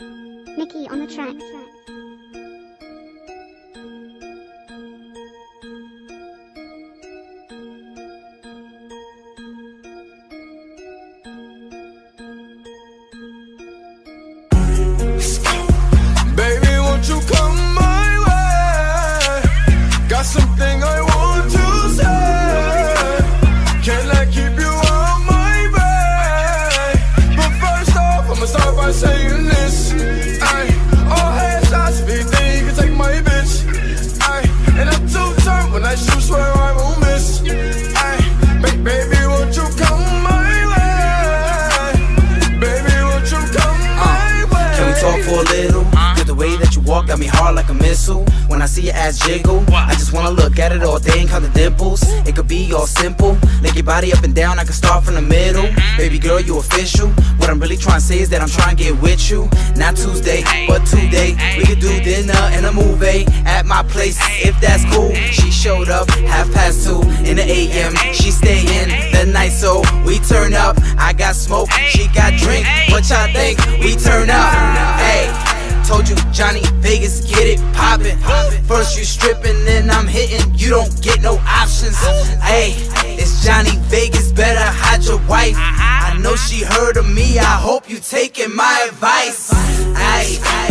Mickey on the track. For a little? Cause the way that you walk got me hard like a missile. When I see your ass jiggle, I just wanna look at it all day and count the dimples. It could be all simple. Lick your body up and down, I can start from the middle. Mm-hmm. Baby girl, you official. What I'm really trying to say is that I'm trying to get with you. Not Tuesday, but today. We could do dinner and a movie at my place if that's cool. She showed up half past two in the AM. She staying the night, so we turn up. I got smoke, she got drink. What y'all think? We turn up. Jonni Vegaz get it poppin'. First you strippin', then I'm hitting. You don't get no options. Hey, it's Jonni Vegaz. Better hide your wife. I know she heard of me. I hope you taking my advice. Ay, ay.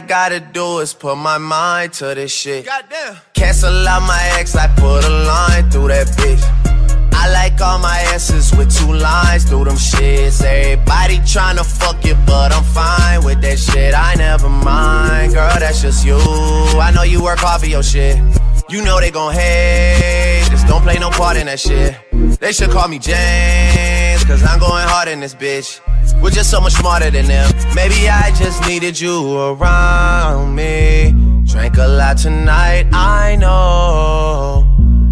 I gotta do is put my mind to this shit. Goddamn. Cancel out my ex, I put a line through that bitch. I like all my asses with two lines through them shits. Everybody tryna fuck you, but I'm fine with that shit. I never mind, girl, that's just you. I know you work hard for your shit. You know they gon' hate, just don't play no part in that shit. They should call me James, cause I'm going hard in this bitch. We're just so much smarter than them. Maybe I just needed you around me. Drank a lot tonight, I know.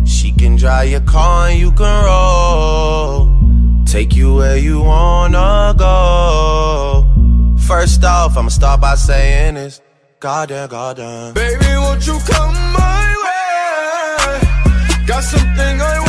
She can drive your car and you can roll. Take you where you wanna go. First off, I'ma start by saying this. Goddamn, goddamn. Baby, won't you come my way? Got something I want